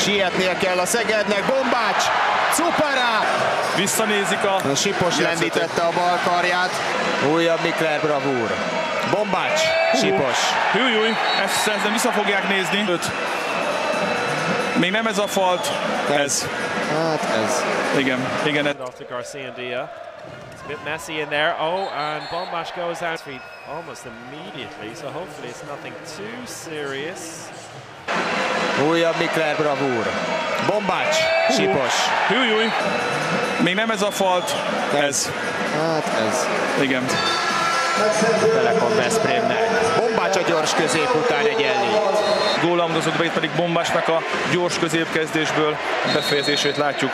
Sietnie kell a Szegednek, Bombács, Cupara! Visszanézik a... A Sipos lendítette a bal karját. Újabb Mikler bravúr. Bombács, Sipos. Húj, húj, ezt szerintem vissza fogják nézni. Öt. Még nem ez a falt, ez. Hát ez. Igen, igen. ez- off to Garcia Dia. It's a bit messy in there. Oh, and Bombash goes out almost immediately, so hopefully it's nothing too serious. Újabb Mikler bravúr. Bombács, Sipos. Húj. Még nem ez a falt, ez. Hát ez. Igen. Telekom Veszprémnek. Bombács a gyors közép után egyenlít. Gólamdozott be, itt pedig Bombásnak a gyors középkezdésből befejezését látjuk.